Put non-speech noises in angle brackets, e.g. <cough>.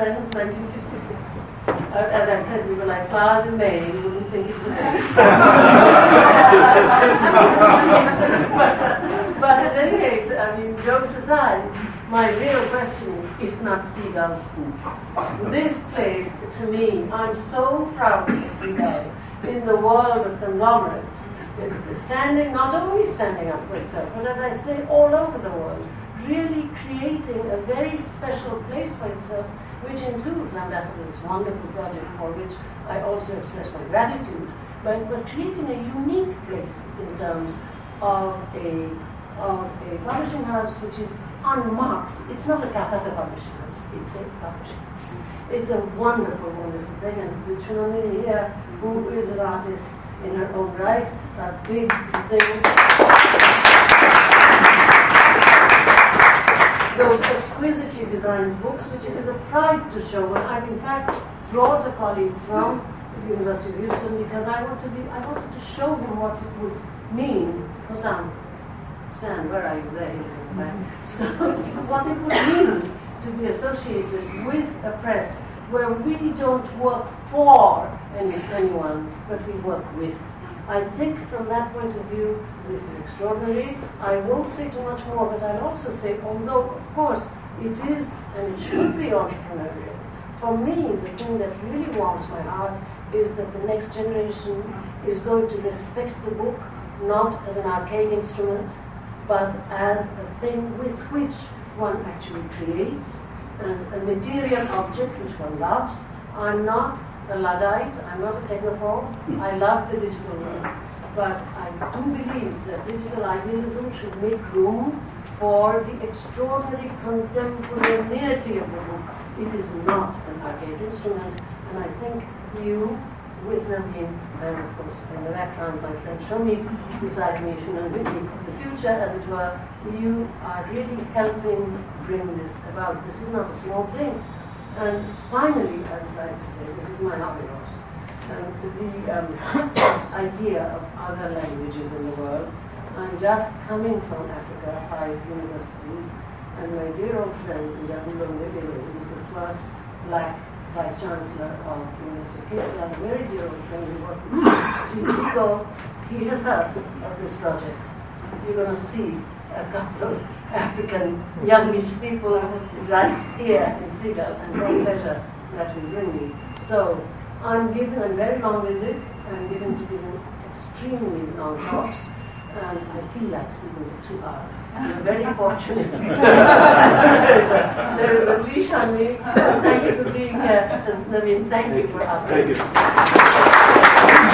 friends, 1956. Uh, as I said, we were like flowers in May, you wouldn't think it today. but, <laughs> <laughs> but at any rate, I mean, jokes aside, my real question is, if not Seagull, who? This place, to me, I'm so proud of Seagull in the world of conglomerates, standing, not only standing up for itself, but as I say, all over the world, really creating a very special place for itself, which includes Ambassador, this wonderful project for which I also express my gratitude, but, but creating a unique place in terms of a, of a publishing house which is unmarked. It's not a Calcutta publishing house, it's a publishing house. It's a wonderful, wonderful thing, and with Sunandini here, who is an artist in her own right, a big thing. Those exquisitely designed books, which it is a pride to show. And I've in fact brought a colleague from the University of Houston because I want to be, I wanted to show him what it would mean. Hossam, Stan, where are you there? Mm-hmm. So, so what it would mean to be associated with a press where we don't work for any, anyone, but we work with. I think from that point of view, this is extraordinary. I won't say too much more, but I'll also say, although, of course, it is and it should be entrepreneurial, for me, the thing that really warms my heart is that the next generation is going to respect the book not as an arcane instrument, but as a thing with which one actually creates, and a material object which one loves. I'm not a Luddite, I'm not a technophobe, hmm. I love the digital world. But I do believe that digital idealism should make room for the extraordinary contemporaneity of the book. It is not an archaic instrument, and I think you, with Naveen, and of course in the background my friend Shomi beside me, Sunandini, the future as it were, you are really helping bring this about. This is not a small thing. And finally, I would like to say, this is my happiness, and the um, <coughs> this idea of other languages in the world. I'm just coming from Africa, five universities, and my dear old friend Njabulo Ndebele, who was the first black vice chancellor of University of Cape Town, very dear old friend who worked with <coughs> Steve Biko, he has heard of this project. You're going to see a couple of African youngish people right here in Seagull, and what pleasure that will bring me. So I'm given, I'm very long-winded, I'm given to giving extremely long talks, and I feel like speaking for two hours. I'm very fortunate. <laughs> there, is a, there is a leash on me. Thank you for being here, and Naveen, thank you for asking. Thank you.